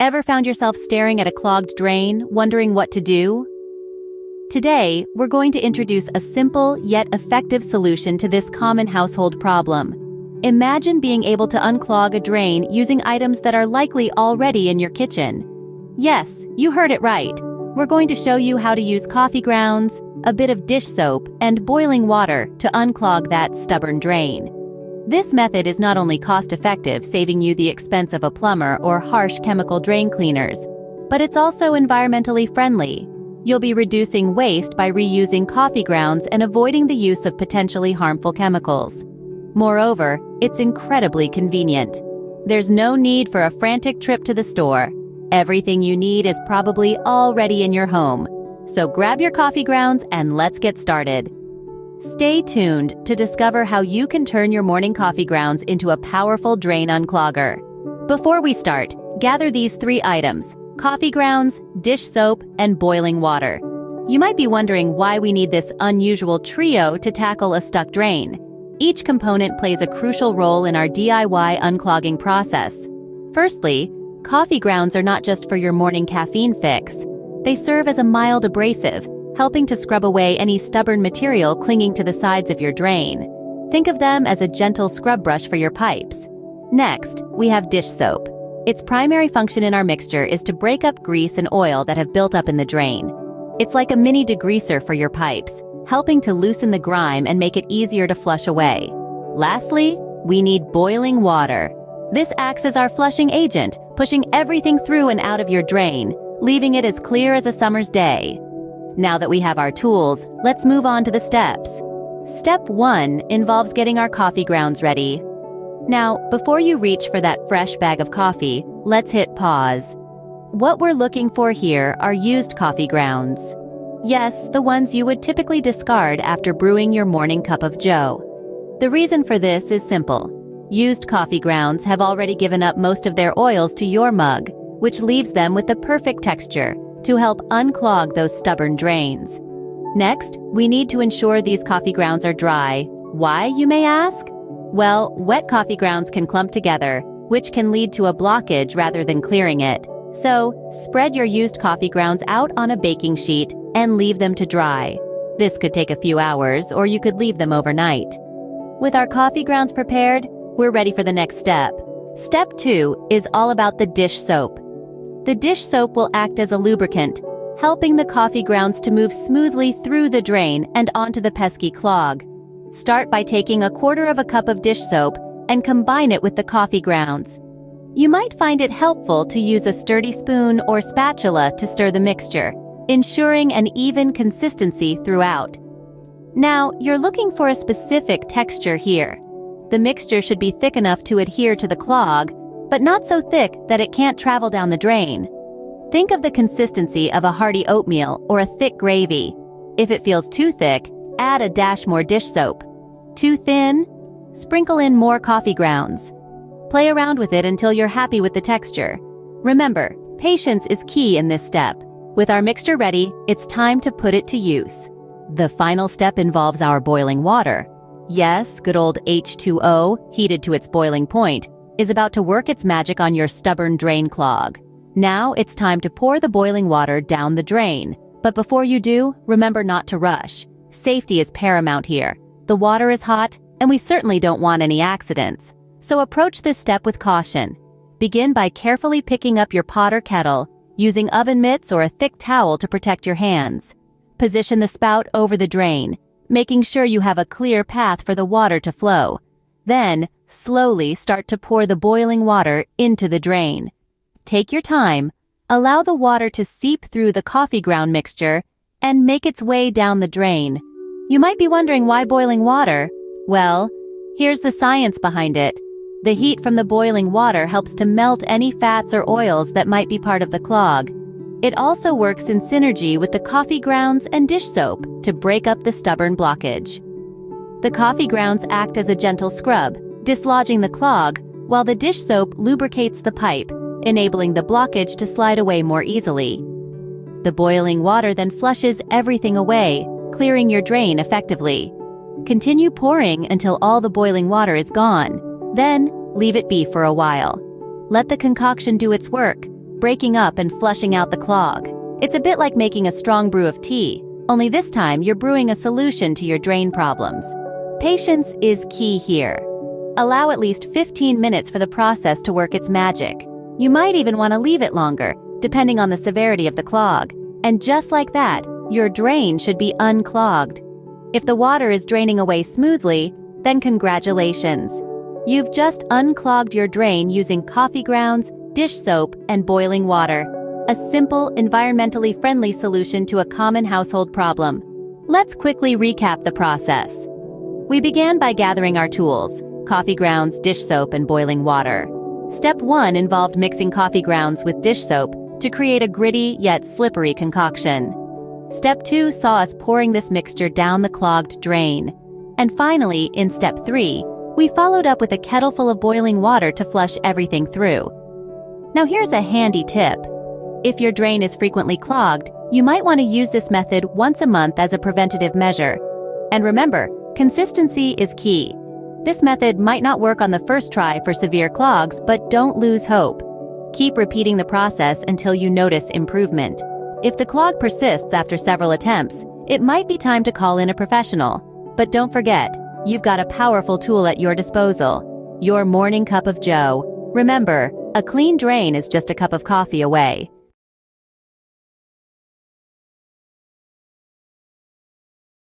Ever found yourself staring at a clogged drain, wondering what to do? Today, we're going to introduce a simple yet effective solution to this common household problem. Imagine being able to unclog a drain using items that are likely already in your kitchen. Yes, you heard it right. We're going to show you how to use coffee grounds, a bit of dish soap, and boiling water to unclog that stubborn drain. This method is not only cost-effective, saving you the expense of a plumber or harsh chemical drain cleaners, but it's also environmentally friendly, You'll be reducing waste by reusing coffee grounds and avoiding the use of potentially harmful chemicals. Moreover, it's incredibly convenient. There's no need for a frantic trip to the store. Everything you need is probably already in your home. So grab your coffee grounds and let's get started. Stay tuned to discover how you can turn your morning coffee grounds into a powerful drain unclogger. Before we start, gather these three items coffee grounds, dish soap, and boiling water. You might be wondering why we need this unusual trio to tackle a stuck drain. Each component plays a crucial role in our DIY unclogging process. Firstly, coffee grounds are not just for your morning caffeine fix. They serve as a mild abrasive, helping to scrub away any stubborn material clinging to the sides of your drain. Think of them as a gentle scrub brush for your pipes. Next, we have dish soap. Its primary function in our mixture is to break up grease and oil that have built up in the drain. It's like a mini degreaser for your pipes, helping to loosen the grime and make it easier to flush away. Lastly, we need boiling water. This acts as our flushing agent, pushing everything through and out of your drain, leaving it as clear as a summer's day. Now that we have our tools, let's move on to the steps. Step 1 involves getting our coffee grounds ready. Now, before you reach for that fresh bag of coffee, let's hit pause. What we're looking for here are used coffee grounds. Yes, the ones you would typically discard after brewing your morning cup of joe. The reason for this is simple. Used coffee grounds have already given up most of their oils to your mug, which leaves them with the perfect texture to help unclog those stubborn drains. Next, we need to ensure these coffee grounds are dry. Why, you may ask? Well, wet coffee grounds can clump together, which can lead to a blockage rather than clearing it. So, spread your used coffee grounds out on a baking sheet and leave them to dry. This could take a few hours, or you could leave them overnight. With our coffee grounds prepared, we're ready for the next step. Step 2 is all about the dish soap. The dish soap will act as a lubricant, helping the coffee grounds to move smoothly through the drain and onto the pesky clog. Start by taking a quarter of a cup of dish soap and combine it with the coffee grounds. You might find it helpful to use a sturdy spoon or spatula to stir the mixture, ensuring an even consistency throughout. Now, you're looking for a specific texture here. The mixture should be thick enough to adhere to the clog, but not so thick that it can't travel down the drain. Think of the consistency of a hearty oatmeal or a thick gravy. If it feels too thick, add a dash more dish soap. Too thin? Sprinkle in more coffee grounds. Play around with it until you're happy with the texture. Remember, patience is key in this step. With our mixture ready, it's time to put it to use. The final step involves our boiling water. Yes, good old H2O, heated to its boiling point, is about to work its magic on your stubborn drain clog. Now it's time to pour the boiling water down the drain. But before you do, remember not to rush. Safety is paramount here. The water is hot, and we certainly don't want any accidents. So approach this step with caution. Begin by carefully picking up your pot or kettle, using oven mitts or a thick towel to protect your hands. Position the spout over the drain, making sure you have a clear path for the water to flow. Then, slowly start to pour the boiling water into the drain. Take your time, allow the water to seep through the coffee ground mixture, and make its way down the drain. You might be wondering why boiling water? Well, here's the science behind it. The heat from the boiling water helps to melt any fats or oils that might be part of the clog. It also works in synergy with the coffee grounds and dish soap to break up the stubborn blockage. The coffee grounds act as a gentle scrub, dislodging the clog, while the dish soap lubricates the pipe, enabling the blockage to slide away more easily. The boiling water then flushes everything away, clearing your drain effectively. Continue pouring until all the boiling water is gone. Then, leave it be for a while. Let the concoction do its work, breaking up and flushing out the clog. It's a bit like making a strong brew of tea, only this time you're brewing a solution to your drain problems. Patience is key here. Allow at least 15 minutes for the process to work its magic. You might even want to leave it longer, depending on the severity of the clog. And just like that, your drain should be unclogged. If the water is draining away smoothly, then congratulations. You've just unclogged your drain using coffee grounds, dish soap, and boiling water. A simple, environmentally friendly solution to a common household problem. Let's quickly recap the process. We began by gathering our tools, coffee grounds, dish soap, and boiling water. Step 1 involved mixing coffee grounds with dish soap to create a gritty yet slippery concoction. Step 2 saw us pouring this mixture down the clogged drain. And finally, in step 3, we followed up with a kettle full of boiling water to flush everything through. Now here's a handy tip. If your drain is frequently clogged, you might want to use this method once a month as a preventative measure. And remember, consistency is key. This method might not work on the first try for severe clogs, but don't lose hope. Keep repeating the process until you notice improvement. If the clog persists after several attempts, it might be time to call in a professional. But don't forget, you've got a powerful tool at your disposal. Your morning cup of joe. Remember, a clean drain is just a cup of coffee away.